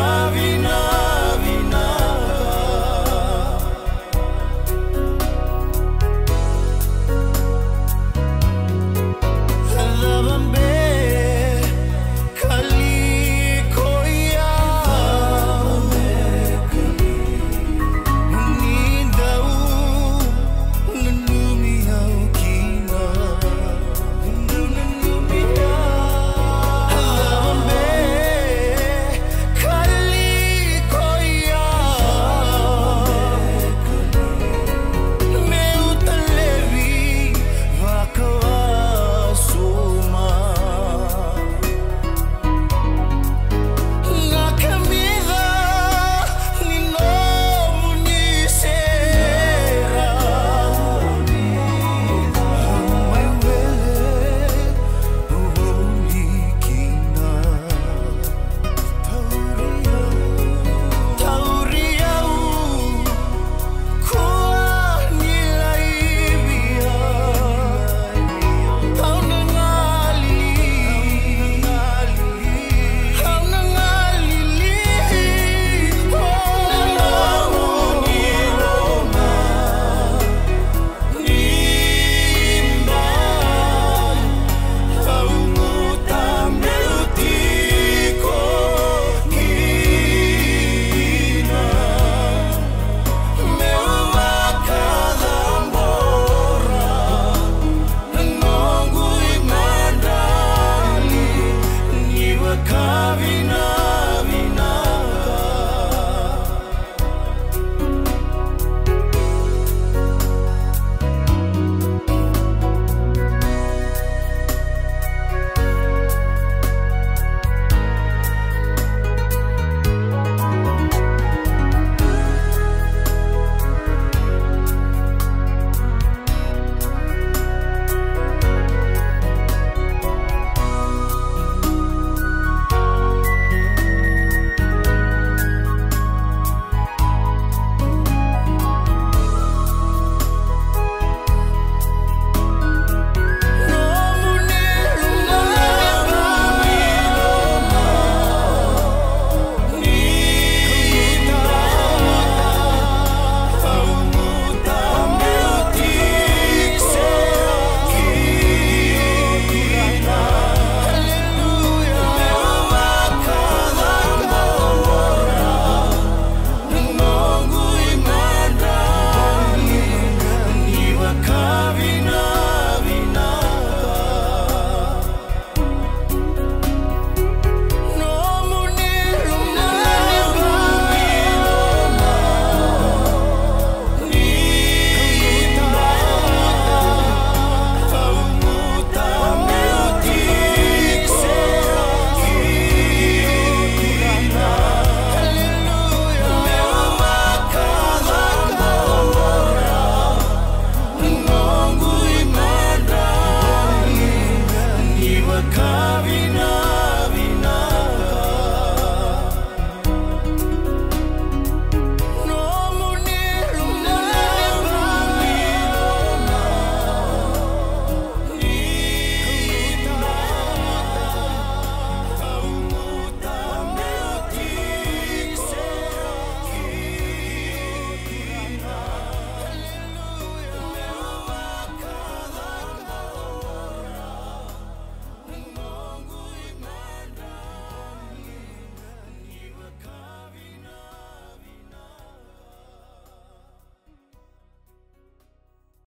love you.